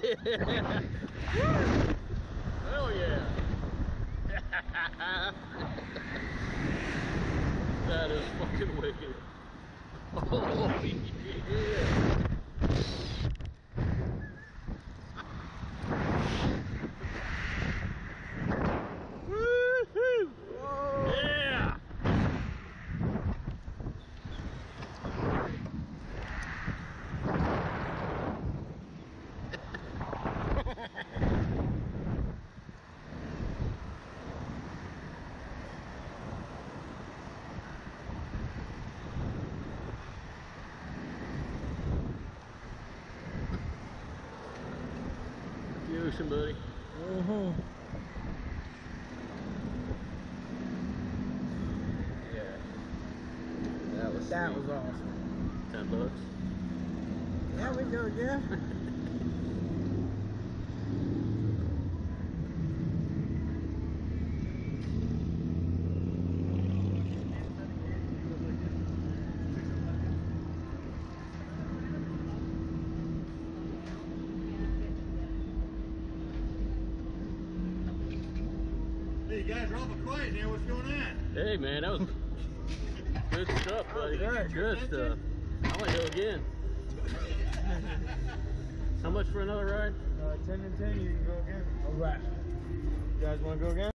Hell yeah. that is fucking wicked. Oh yeah. Woohoo! Yeah! The ocean, buddy. Uh-huh. Yeah. That was That sweet. was awesome. ten bucks. Yeah, we go again. Hey, you guys are awful quiet now. What's going on? Hey man, that was good stuff, buddy. good. Good stuff. I want to go again. How much for another ride? Uh, 10 and 10, you can go again. All right. You guys want to go again?